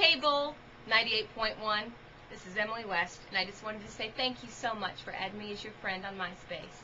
K-BULL 98.1. This is Emily West, and I just wanted to say thank you so much for adding me as your friend on MySpace.